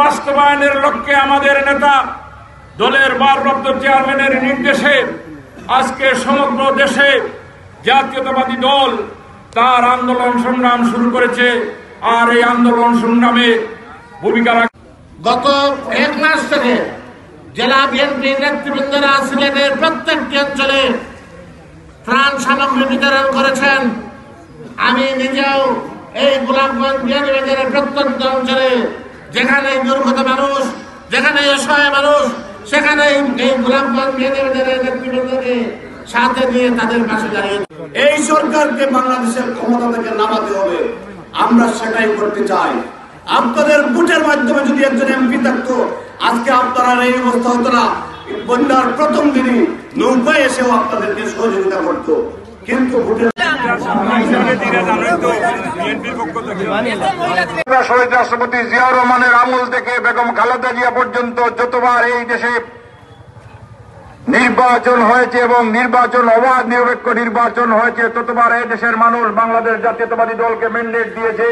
বাস্তবায়নের লক্ষ্যে আমাদের নেতা দলের ভারপ্রাপ্ত চেয়ারম্যানের নির্দেশে আজকে সমগ্র দেশে জাতীয়তাবাদী দল তার আন্দোলন সংগ্রাম শুরু করেছে আর এই আন্দোলন সংগ্রামে ভূমিকা রাখ গত এক মাস থেকে জেলা বিএনপি নেতৃবৃন্দরা সিলেটের প্রত্যেকটি অঞ্চলে ত্রাণ সামগ্রী বিতরণ করেছেন। আমি নিজেও এই গোলাপগঞ্জ বিয়ানীবাজারের প্রত্যন্ত অঞ্চলে যেখানে দুর্গত মানুষ, যেখানে অসহায় মানুষ, সেখানে এই গোলাপগঞ্জ বিয়ানীবাজারের নেতৃবৃন্দকে সাথে নিয়ে তাদের পাশে দাঁড়িয়ে এই সরকারকে বাংলাদেশের ক্ষমতা থেকে নামাতে হবে। আমরা সেটাই করতে চাই। আপনাদের ভোটের মাধ্যমে যদি একজন এমপি থাকতো, আজকে আপনারা এই অবস্থা হতো না। বন্যার প্রথম দিনই নৌকায় এসেও আপনাদেরকে সহযোগিতা করতো। কিন্তু ভোটের শহীদ রাষ্ট্রপতি জিয়াউর রহমানের আমল থেকে বেগম খালেদা জিয়া পর্যন্ত যতবার এই দেশে নির্বাচন হয়েছে এবং নির্বাচন অবাধ, নিরপেক্ষ নির্বাচন হয়েছে, ততবার এই দেশের মানুষ বাংলাদেশ জাতীয়তাবাদী দলকে ম্যান্ডেট দিয়েছে।